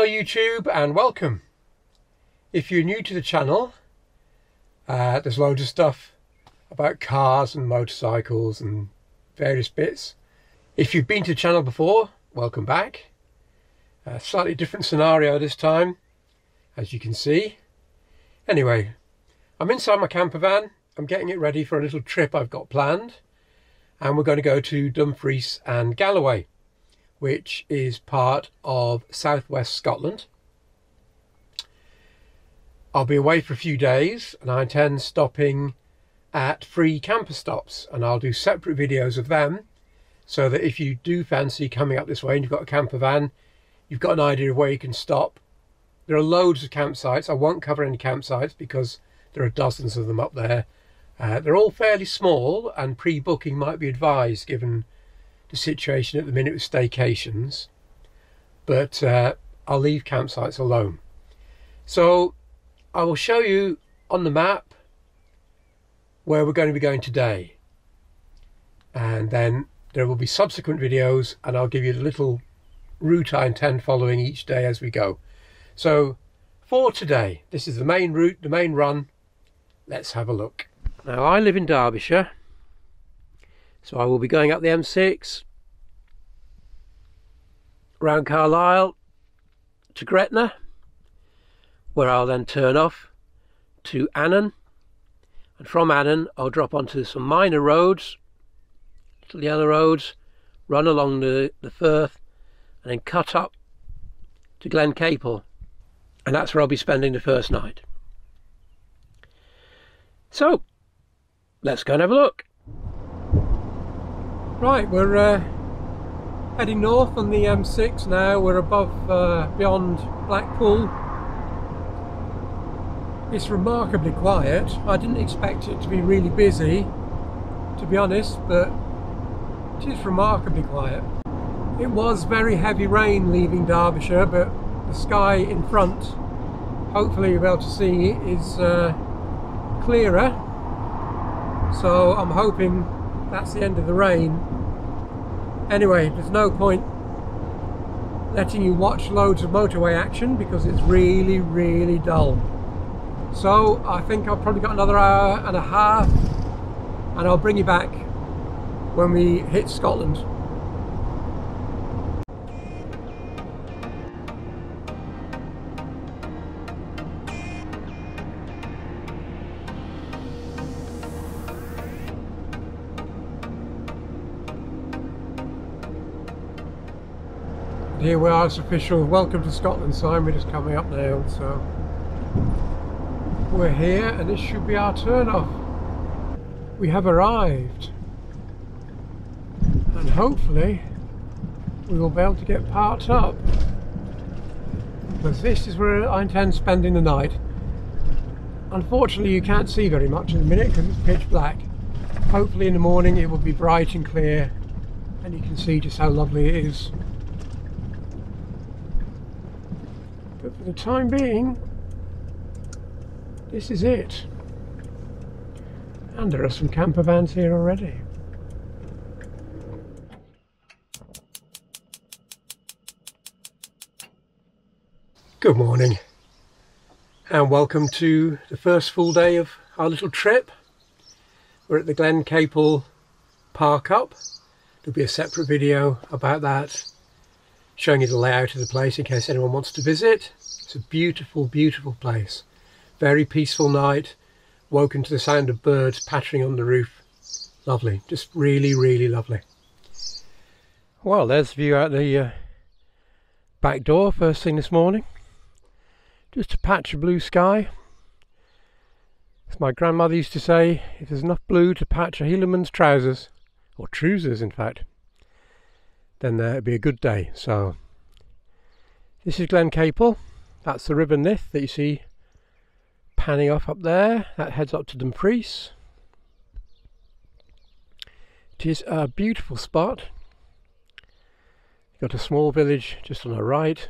Hello YouTube and welcome. If you're new to the channel, uh, there's loads of stuff about cars and motorcycles and various bits. If you've been to the channel before, welcome back. A slightly different scenario this time, as you can see. Anyway, I'm inside my camper van. I'm getting it ready for a little trip I've got planned. And we're going to go to Dumfries and Galloway which is part of southwest Scotland. I'll be away for a few days and I intend stopping at free camper stops and I'll do separate videos of them so that if you do fancy coming up this way and you've got a camper van, you've got an idea of where you can stop. There are loads of campsites. I won't cover any campsites because there are dozens of them up there. Uh, they're all fairly small and pre-booking might be advised given the situation at the minute with staycations, but uh, I'll leave campsites alone. So I will show you on the map where we're going to be going today. And then there will be subsequent videos and I'll give you the little route I intend following each day as we go. So for today, this is the main route, the main run. Let's have a look. Now I live in Derbyshire so I will be going up the M6 round Carlisle to Gretna where I'll then turn off to Annan. And from Annan I'll drop onto some minor roads little yellow roads run along the, the Firth and then cut up to Glencaple. And that's where I'll be spending the first night. So let's go and have a look Right, we're uh, heading north on the M6 now. We're above, uh, beyond Blackpool. It's remarkably quiet. I didn't expect it to be really busy, to be honest, but it is remarkably quiet. It was very heavy rain leaving Derbyshire, but the sky in front, hopefully you'll be able to see, is uh, clearer. So I'm hoping that's the end of the rain. Anyway, there's no point letting you watch loads of motorway action because it's really, really dull. So I think I've probably got another hour and a half and I'll bring you back when we hit Scotland. Here we are, it's official welcome to Scotland sign, we're just coming up now, so we're here and this should be our turn off. We have arrived and hopefully we will be able to get parked up because this is where I intend spending the night. Unfortunately you can't see very much in the minute because it's pitch black. Hopefully in the morning it will be bright and clear and you can see just how lovely it is. For the time being, this is it. And there are some camper vans here already. Good morning and welcome to the first full day of our little trip. We're at the Glencaple Park Up. There'll be a separate video about that showing you the layout of the place in case anyone wants to visit. It's a beautiful, beautiful place. Very peaceful night. Woken to the sound of birds pattering on the roof. Lovely. Just really, really lovely. Well, there's the view out the uh, back door first thing this morning. Just a patch of blue sky. As my grandmother used to say, if there's enough blue to patch a Helaman's trousers, or trousers in fact, then it'd be a good day. So this is Glencaple. That's the River Nith that you see panning off up there. That heads up to Dumfries. It is a beautiful spot. Got a small village just on the right.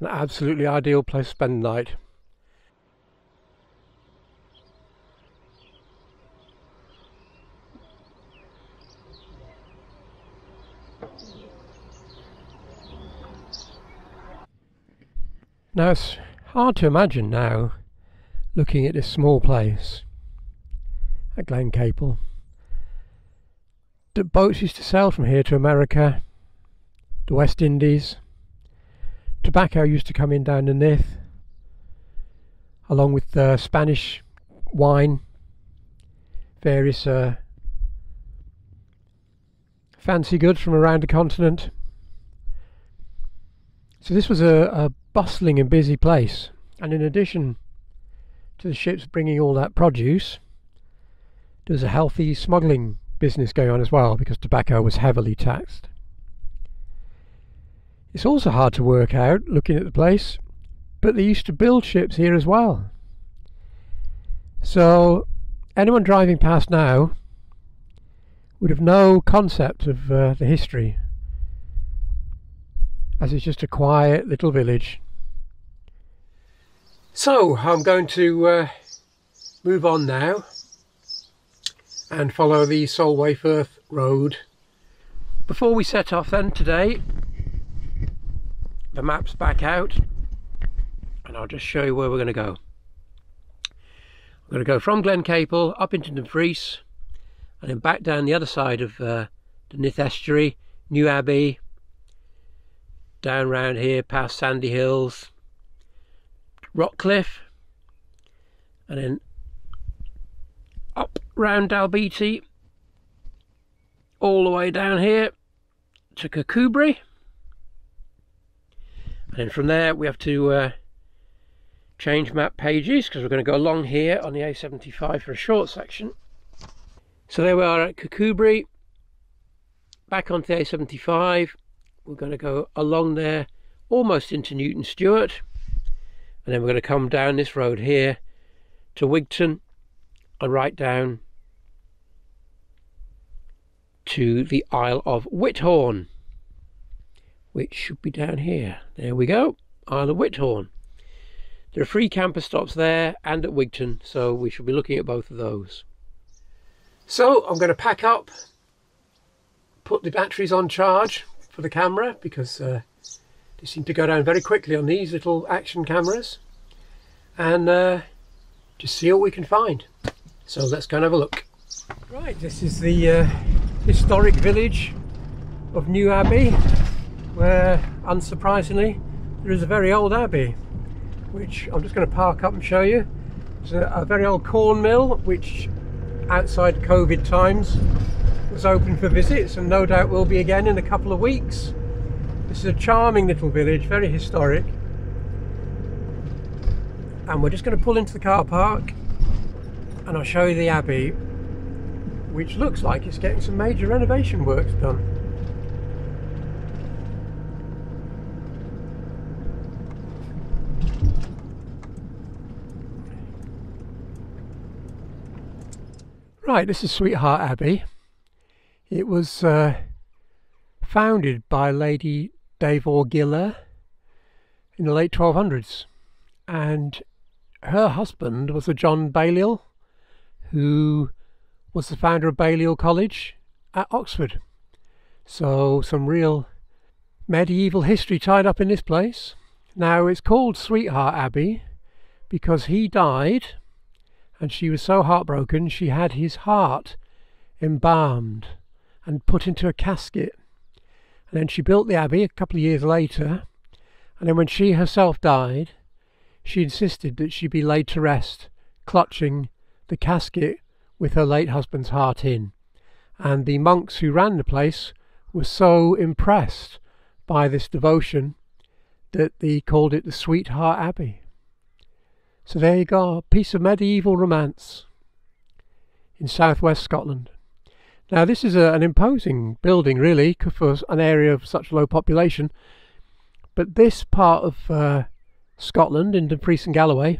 An absolutely ideal place to spend the night. Now it's hard to imagine now, looking at this small place at Glencaple, that boats used to sail from here to America, the West Indies. Tobacco used to come in down the Nith, along with uh, Spanish wine, various uh, fancy goods from around the continent. So this was a, a bustling and busy place, and in addition to the ships bringing all that produce, there was a healthy smuggling business going on as well because tobacco was heavily taxed. It's also hard to work out looking at the place, but they used to build ships here as well. So anyone driving past now would have no concept of uh, the history as it's just a quiet little village. So I'm going to uh, move on now and follow the Solway Firth Road. Before we set off then today, the map's back out and I'll just show you where we're going to go. We're going to go from Glencaple up into Dumfries and then back down the other side of uh, the Nith Estuary, New Abbey, down round here past Sandy Hills, Rockcliffe, and then up round Dalbeattie, all the way down here to Kirkcudbright. And then from there we have to uh, change map pages because we're going to go along here on the A75 for a short section. So there we are at Kirkcudbright, back onto the A75. We're going to go along there almost into Newton Stewart and then we're going to come down this road here to Wigtown and right down to the Isle of Whithorn which should be down here. There we go Isle of Whithorn. There are free camper stops there and at Wigtown so we should be looking at both of those. So I'm going to pack up put the batteries on charge for the camera because uh, they seem to go down very quickly on these little action cameras and uh, just see what we can find. So let's go and have a look. Right, this is the uh, historic village of New Abbey where unsurprisingly there is a very old abbey which I'm just going to park up and show you. It's a, a very old corn mill which outside COVID times was open for visits and no doubt will be again in a couple of weeks. This is a charming little village, very historic. And we're just going to pull into the car park and I'll show you the Abbey, which looks like it's getting some major renovation works done. Right, this is Sweetheart Abbey. It was uh, founded by Lady Devorgilla in the late 1200s and her husband was a John Balliol who was the founder of Balliol College at Oxford. So some real medieval history tied up in this place. Now it's called Sweetheart Abbey because he died and she was so heartbroken she had his heart embalmed and put into a casket and then she built the abbey a couple of years later. And then when she herself died, she insisted that she be laid to rest, clutching the casket with her late husband's heart in. And the monks who ran the place were so impressed by this devotion that they called it the Sweetheart Abbey. So there you go, a piece of medieval romance in southwest Scotland. Now this is a, an imposing building really for an area of such low population but this part of uh, Scotland in Dumfries and Galloway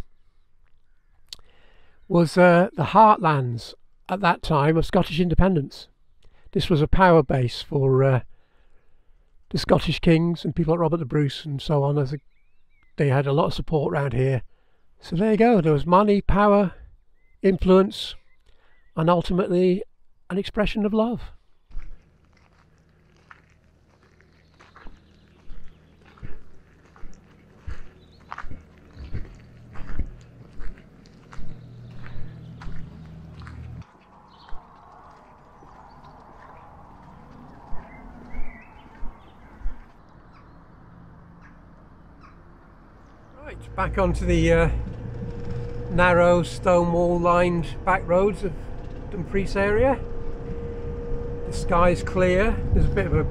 was uh, the heartlands at that time of Scottish independence. This was a power base for uh, the Scottish kings and people like Robert the Bruce and so on. As a, they had a lot of support around here. So there you go. There was money, power, influence, and ultimately an expression of love. Right, back onto the uh, narrow stone wall lined back roads of Dumfries area. Sky's clear, there's a bit of a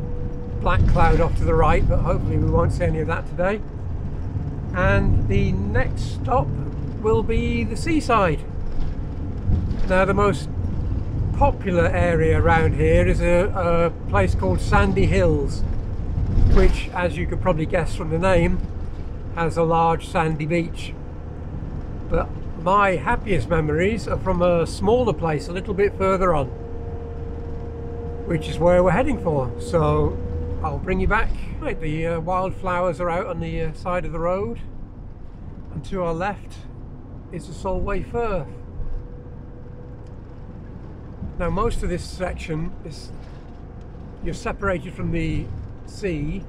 black cloud off to the right, but hopefully we won't see any of that today. And the next stop will be the seaside. Now the most popular area around here is a, a place called Sandy Hills, which as you could probably guess from the name, has a large sandy beach. But my happiest memories are from a smaller place a little bit further on, which is where we're heading for. So I'll bring you back. Right, the uh, wildflowers are out on the uh, side of the road, and to our left is the Solway Firth. Now, most of this section is you're separated from the sea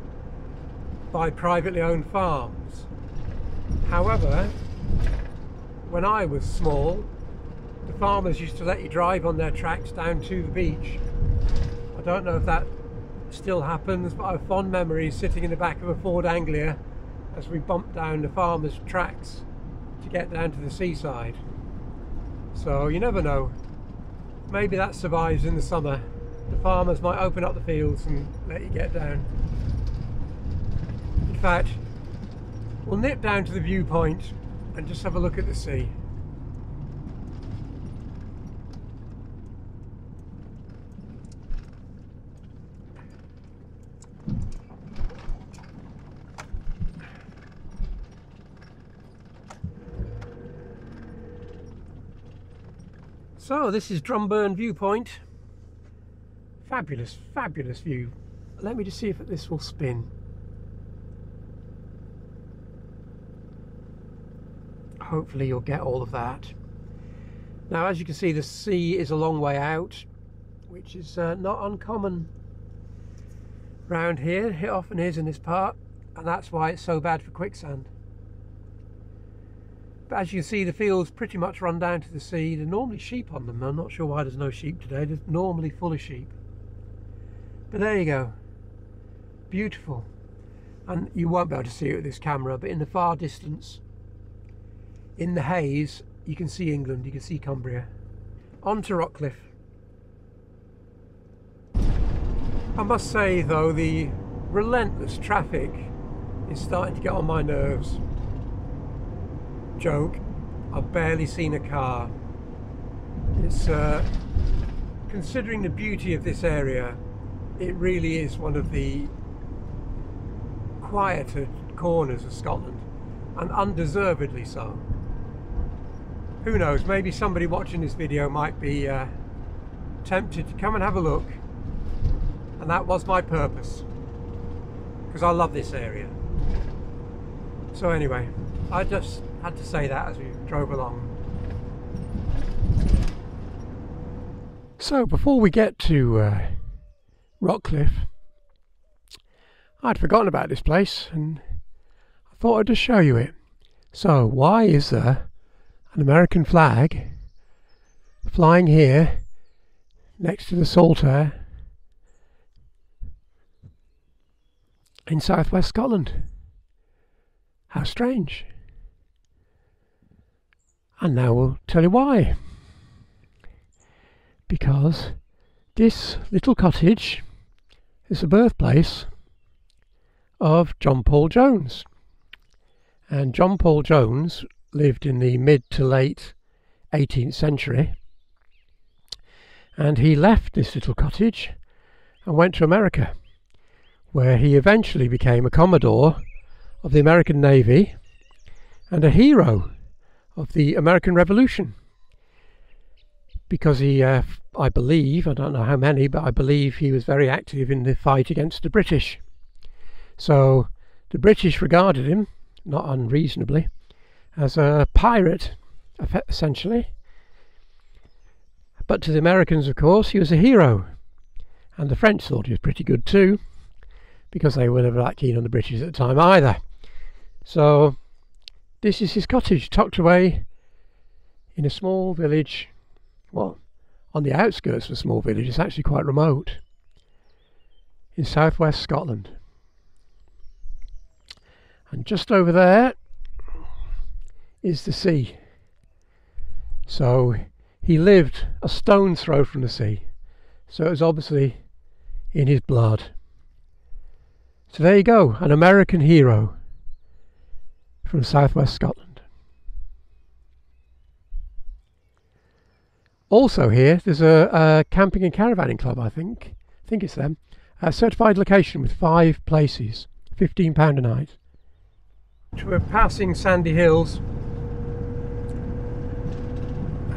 by privately owned farms. However, when I was small, the farmers used to let you drive on their tracks down to the beach. Don't know if that still happens, but I have fond memories sitting in the back of a Ford Anglia as we bumped down the farmers' tracks to get down to the seaside. So you never know. Maybe that survives in the summer. The farmers might open up the fields and let you get down In fact, we'll nip down to the viewpoint and just have a look at the sea. So this is Drumburn Viewpoint. Fabulous, fabulous view. Let me just see if this will spin. hopefully you'll get all of that. Now as you can see the sea is a long way out which is uh, not uncommon round here. It often is in this part and that's why it's so bad for quicksand. As you can see the fields pretty much run down to the sea. There's normally sheep on them. I'm not sure why there's no sheep today. There's normally full of sheep. But there you go. Beautiful. And you won't be able to see it with this camera, but in the far distance in the haze you can see England, you can see Cumbria. On to Rockcliffe. I must say though the relentless traffic is starting to get on my nerves. Joke, I've barely seen a car. It's uh, considering the beauty of this area, it really is one of the quieter corners of Scotland and undeservedly so who knows, maybe somebody watching this video might be uh, tempted to come and have a look. And that was my purpose. Because I love this area. So anyway, I just had to say that as we drove along. So before we get to uh, Rockcliffe, I'd forgotten about this place and I thought I'd just show you it. So why is there an American flag flying here next to the Saltire in southwest Scotland. How strange. And now we'll tell you why. Because this little cottage is the birthplace of John Paul Jones. And John Paul Jones lived in the mid to late 18th century. And he left this little cottage and went to America, where he eventually became a Commodore of the American Navy and a hero of the American Revolution. Because he, uh, I believe, I don't know how many, but I believe he was very active in the fight against the British. So the British regarded him, not unreasonably, as a pirate, essentially. But to the Americans, of course, he was a hero. And the French thought he was pretty good too, because they were never that keen on the British at the time either. So, this is his cottage, tucked away in a small village. Well, on the outskirts of a small village, it's actually quite remote, in southwest Scotland. And just over there is the sea. So he lived a stone's throw from the sea. So it was obviously in his blood. So there you go, an American hero from southwest Scotland. Also here, there's a, a camping and caravanning club, I think. I think it's them. A certified location with five places, £15 a night. We're passing Sandy Hills.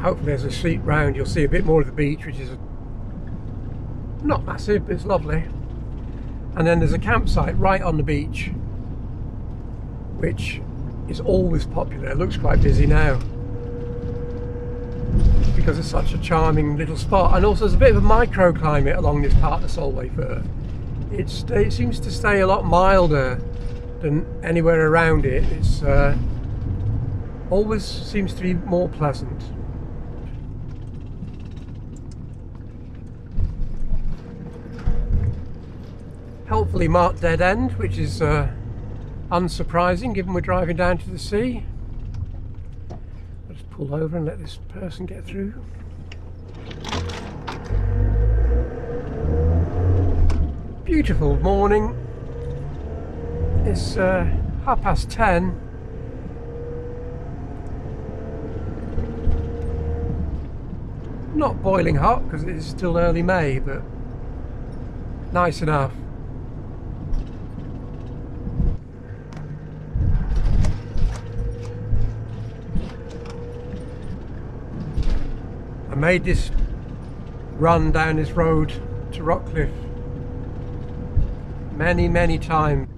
Hopefully as a sweep round you'll see a bit more of the beach, which is not massive, but it's lovely. And then there's a campsite right on the beach, which is always popular. It looks quite busy now because it's such a charming little spot. And also there's a bit of a microclimate along this part of the Solway Firth. It's, it seems to stay a lot milder than anywhere around it. It's uh, always seems to be more pleasant. Helpfully marked dead end, which is uh, unsurprising given we're driving down to the sea. I'll just pull over and let this person get through. Beautiful morning. It's uh, half past ten. Not boiling hot because it is still early May, but nice enough. Made this run down this road to Rockcliffe many, many times.